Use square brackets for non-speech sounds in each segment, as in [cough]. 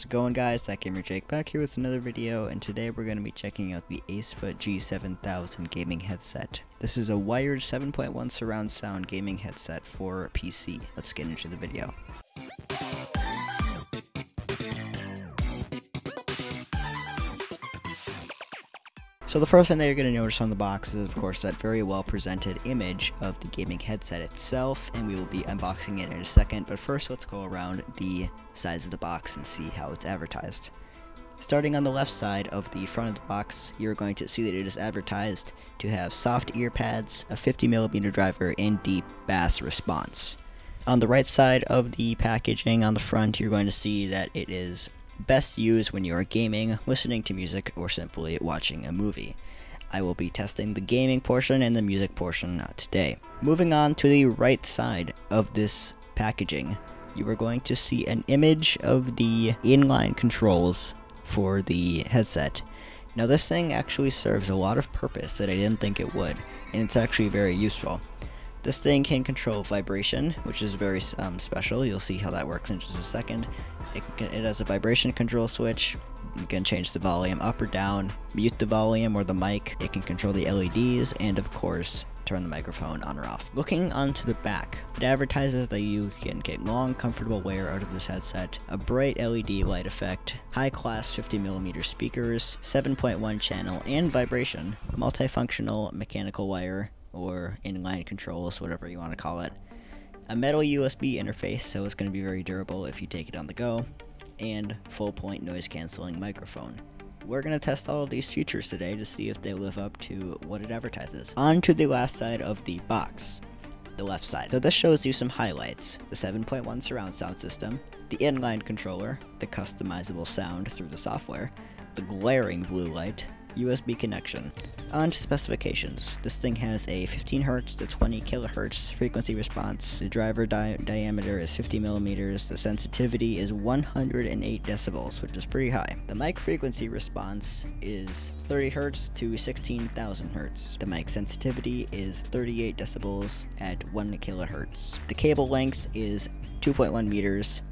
going guys, That Gamer Jake back here with another video and today we're going to be checking out the Acepha G7000 gaming headset. This is a wired 7.1 surround sound gaming headset for PC. Let's get into the video. So the first thing that you're going to notice on the box is of course that very well presented image of the gaming headset itself and we will be unboxing it in a second but first let's go around the sides of the box and see how it's advertised. Starting on the left side of the front of the box, you're going to see that it is advertised to have soft ear pads, a 50mm driver, and deep bass response. On the right side of the packaging on the front, you're going to see that it is best used when you are gaming, listening to music, or simply watching a movie. I will be testing the gaming portion and the music portion today. Moving on to the right side of this packaging, you are going to see an image of the inline controls for the headset. Now this thing actually serves a lot of purpose that I didn't think it would, and it's actually very useful. This thing can control vibration, which is very um, special. You'll see how that works in just a second. It, can, it has a vibration control switch. You can change the volume up or down, mute the volume or the mic. It can control the LEDs, and of course, turn the microphone on or off. Looking onto the back, it advertises that you can get long, comfortable wear out of this headset, a bright LED light effect, high-class 50mm speakers, 7.1 channel and vibration, multifunctional mechanical wire, or inline controls, whatever you want to call it. A metal USB interface, so it's going to be very durable if you take it on the go, and full point noise canceling microphone. We're going to test all of these features today to see if they live up to what it advertises. On to the last side of the box, the left side. So this shows you some highlights. The 7.1 surround sound system, the inline controller, the customizable sound through the software, the glaring blue light, USB connection. On to specifications. This thing has a 15 Hz to 20 kHz frequency response. The driver di diameter is 50 millimeters. The sensitivity is 108 decibels, which is pretty high. The mic frequency response is 30 Hz to 16,000 Hz. The mic sensitivity is 38 decibels at 1 kilohertz. The cable length is 2.1 meters.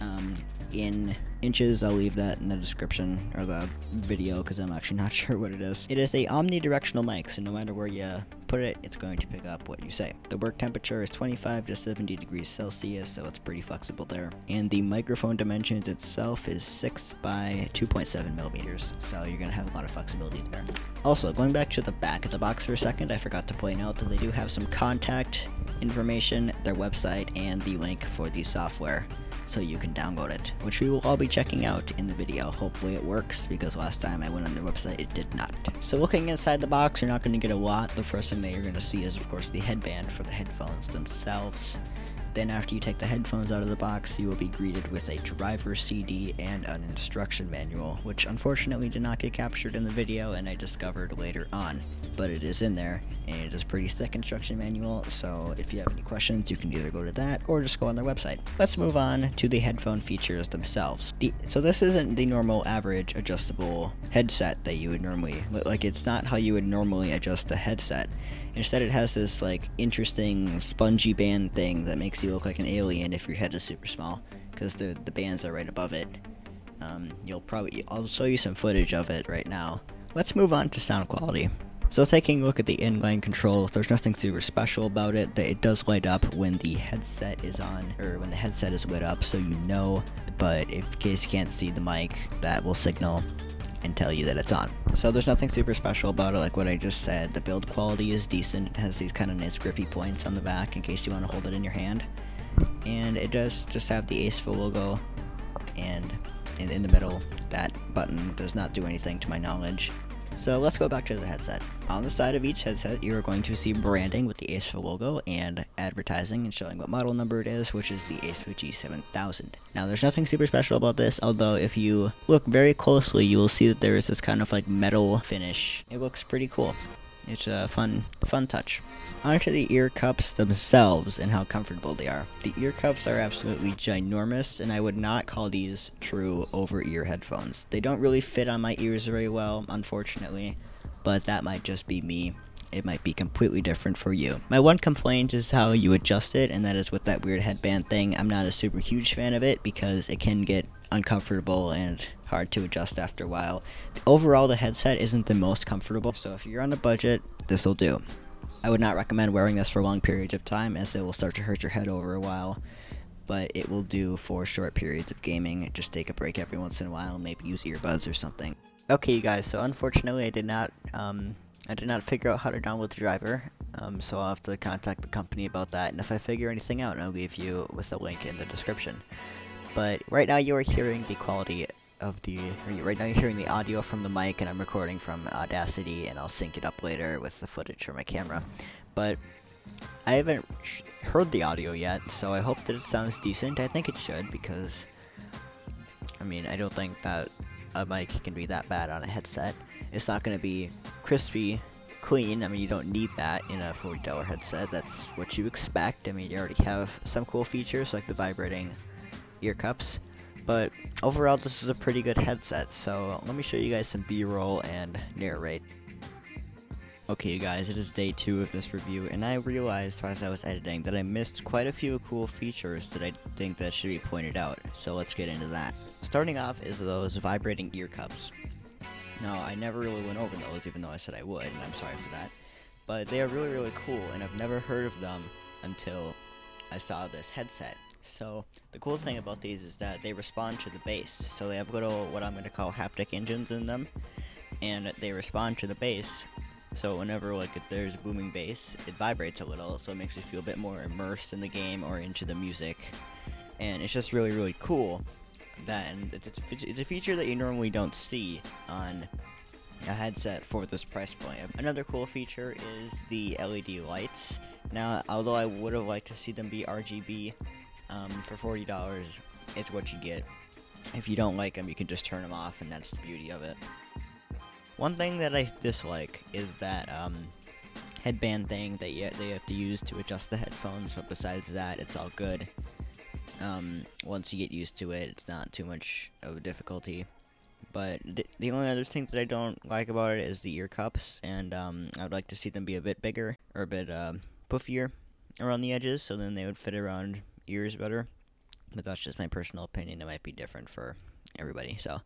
Um, in inches. I'll leave that in the description or the video because I'm actually [laughs] not sure what it is. It is a omnidirectional mic, so no matter where you put it, it's going to pick up what you say. The work temperature is 25 to 70 degrees Celsius, so it's pretty flexible there. And the microphone dimensions itself is 6 by 2.7 millimeters, so you're going to have a lot of flexibility there. Also, going back to the back of the box for a second, I forgot to point out that they do have some contact information, their website, and the link for the software so you can download it, which we will all be checking out in the video. Hopefully it works, because last time I went on their website, it did not. So looking inside the box, you're not going to get a lot. The first thing that you're going to see is, of course, the headband for the headphones themselves. Then after you take the headphones out of the box, you will be greeted with a driver CD and an instruction manual, which unfortunately did not get captured in the video and I discovered later on. But it is in there, and it is pretty thick instruction manual, so if you have any questions, you can either go to that or just go on their website. Let's move on to the headphone features themselves. The, so this isn't the normal average adjustable headset that you would normally, like it's not how you would normally adjust a headset. Instead, it has this like interesting spongy band thing that makes you look like an alien if your head is super small, because the the bands are right above it. Um, you'll probably I'll show you some footage of it right now. Let's move on to sound quality. So taking a look at the inline controls, there's nothing super special about it. That It does light up when the headset is on, or when the headset is lit up, so you know. But if, in case you can't see the mic, that will signal and tell you that it's on. So there's nothing super special about it like what I just said. The build quality is decent. It has these kind of nice grippy points on the back in case you want to hold it in your hand. And it does just have the Acepha logo and in, in the middle that button does not do anything to my knowledge. So let's go back to the headset. On the side of each headset, you are going to see branding with the Acepha logo and advertising and showing what model number it is, which is the Acepha G7000. Now, there's nothing super special about this, although if you look very closely, you will see that there is this kind of like metal finish. It looks pretty cool. It's a fun, fun touch. Onto the ear cups themselves and how comfortable they are. The ear cups are absolutely ginormous, and I would not call these true over-ear headphones. They don't really fit on my ears very well, unfortunately, but that might just be me. It might be completely different for you. My one complaint is how you adjust it, and that is with that weird headband thing. I'm not a super huge fan of it because it can get uncomfortable and hard to adjust after a while. Overall, the headset isn't the most comfortable, so if you're on a budget, this will do. I would not recommend wearing this for long periods of time as it will start to hurt your head over a while, but it will do for short periods of gaming. Just take a break every once in a while, maybe use earbuds or something. Okay, you guys, so unfortunately I did not um, I did not figure out how to download the driver, um, so I'll have to contact the company about that, and if I figure anything out, I'll leave you with a link in the description. But right now you are hearing the quality of the, right now you're hearing the audio from the mic, and I'm recording from Audacity, and I'll sync it up later with the footage from my camera. But I haven't heard the audio yet, so I hope that it sounds decent. I think it should, because, I mean, I don't think that a mic can be that bad on a headset. It's not going to be crispy, clean. I mean, you don't need that in a $40 headset. That's what you expect. I mean, you already have some cool features like the vibrating ear cups. But overall, this is a pretty good headset. So let me show you guys some B-roll and narrate. Okay you guys, it is day two of this review, and I realized as I was editing that I missed quite a few cool features that I think that should be pointed out, so let's get into that. Starting off is those vibrating ear cups. Now, I never really went over those, even though I said I would, and I'm sorry for that. But they are really, really cool, and I've never heard of them until I saw this headset. So, the cool thing about these is that they respond to the bass. So they have little, what I'm going to call haptic engines in them, and they respond to the bass so whenever like there's a booming bass, it vibrates a little, so it makes you feel a bit more immersed in the game or into the music. And it's just really, really cool. That and it's a feature that you normally don't see on a headset for this price point. Another cool feature is the LED lights. Now, although I would have liked to see them be RGB, um, for $40, it's what you get. If you don't like them, you can just turn them off, and that's the beauty of it. One thing that I dislike is that um, headband thing that you, they have to use to adjust the headphones, but besides that, it's all good. Um, once you get used to it, it's not too much of a difficulty. But th the only other thing that I don't like about it is the ear cups, and um, I would like to see them be a bit bigger, or a bit uh, puffier around the edges, so then they would fit around ears better. But that's just my personal opinion, it might be different for everybody, so.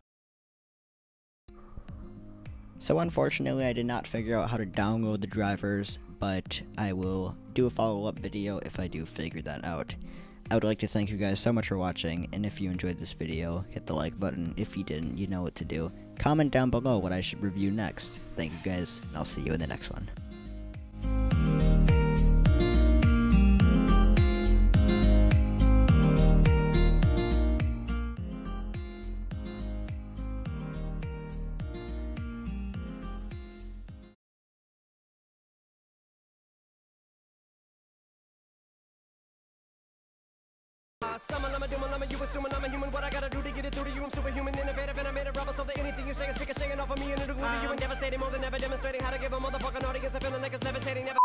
So unfortunately I did not figure out how to download the drivers, but I will do a follow-up video if I do figure that out. I would like to thank you guys so much for watching, and if you enjoyed this video, hit the like button. If you didn't, you know what to do. Comment down below what I should review next. Thank you guys, and I'll see you in the next one. Summon, I'm a doom, I'm a you assuming I'm a human. What I gotta do to get it through to you? I'm superhuman, innovative, and I made a rubber so that anything you say is shaking off of me and it'll glue to you and um, devastating more than ever demonstrating how to give a motherfucking audience a feeling like it's levitating. Never